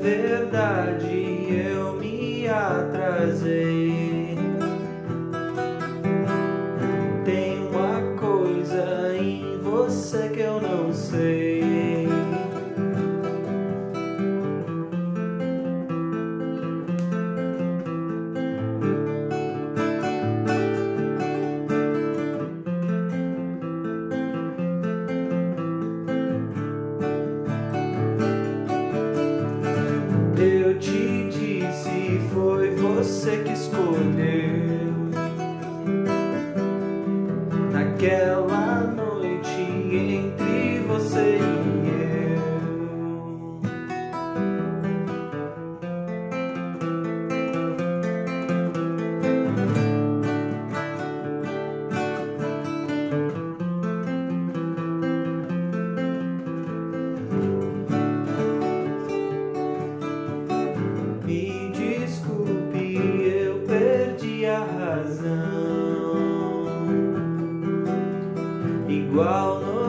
verdade eu me atrasei. Te disse, foi você que escolheu. Naquela Wow.